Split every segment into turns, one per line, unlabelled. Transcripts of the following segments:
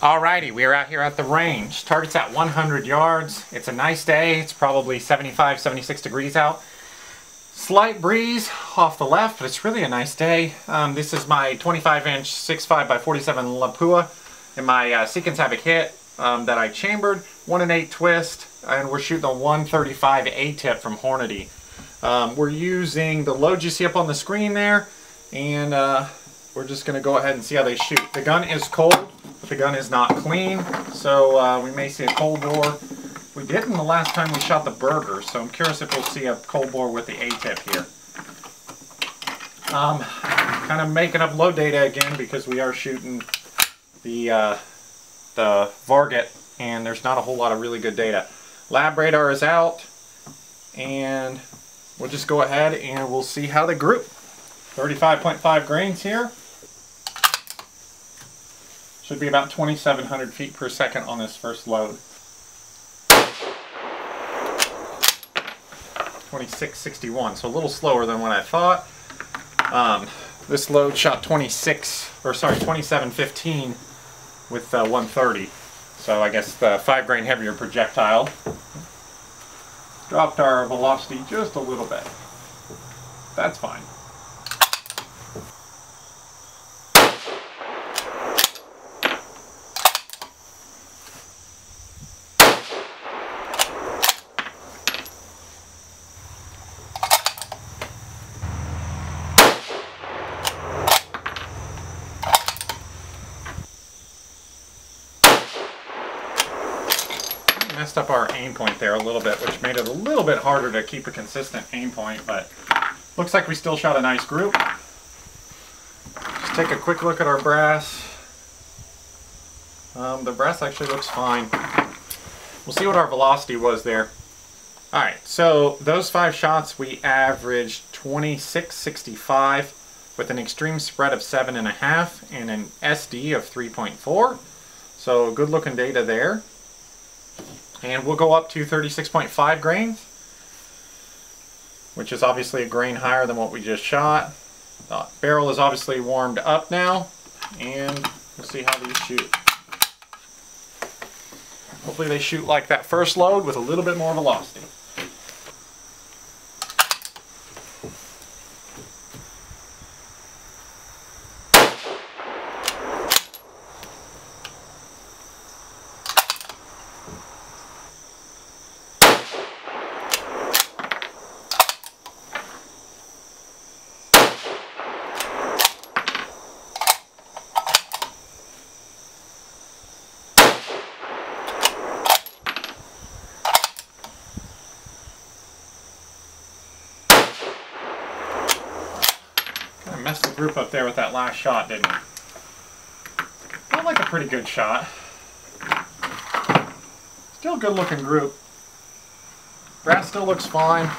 Alrighty, we are out here at the range. Target's at 100 yards. It's a nice day. It's probably 75, 76 degrees out. Slight breeze off the left, but it's really a nice day. Um, this is my 25 inch 6.5 by 47 Lapua and my uh, Seekins Havak hit um, that I chambered. 1 and 8 twist, and we're shooting a 135 A-tip from Hornady. Um, we're using the load you see up on the screen there, and uh, we're just going to go ahead and see how they shoot. The gun is cold, the gun is not clean, so uh, we may see a cold bore. We didn't the last time we shot the Berger, so I'm curious if we'll see a cold bore with the A-tip here. Um, kind of making up load data again because we are shooting the uh, the Varget and there's not a whole lot of really good data. LabRadar is out and we'll just go ahead and we'll see how they group. 35.5 grains here. Should be about 2,700 feet per second on this first load. 2661, so a little slower than what I thought. Um, this load shot 26, or sorry, 2715 with uh, 130. So I guess the 5 grain heavier projectile. Dropped our velocity just a little bit. That's fine. Messed up our aim point there a little bit, which made it a little bit harder to keep a consistent aim point, but looks like we still shot a nice group. Just take a quick look at our brass. Um, the brass actually looks fine. We'll see what our velocity was there. Alright, so those five shots we averaged 26.65 with an extreme spread of 7.5 and an SD of 3.4. So good looking data there. And we'll go up to 36.5 grains, which is obviously a grain higher than what we just shot. The barrel is obviously warmed up now, and we'll see how these shoot. Hopefully they shoot like that first load with a little bit more velocity. Messed the group up there with that last shot, didn't it? Felt like a pretty good shot. Still a good looking group. Brass still looks fine.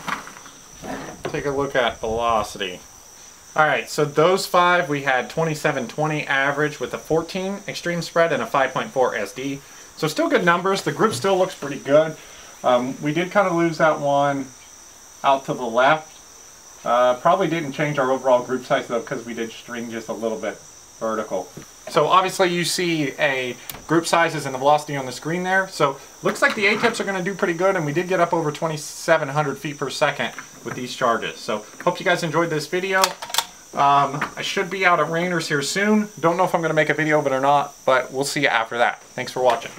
Take a look at velocity. Alright, so those five we had 2720 average with a 14 extreme spread and a 5.4 SD. So still good numbers. The group still looks pretty good. Um, we did kind of lose that one out to the left. Uh, probably didn't change our overall group size though because we did string just a little bit vertical. So obviously you see a group sizes and the velocity on the screen there. So looks like the A-tips are going to do pretty good and we did get up over 2,700 feet per second with these charges. So hope you guys enjoyed this video. Um, I should be out at Rayners here soon. Don't know if I'm going to make a video of it or not, but we'll see you after that. Thanks for watching.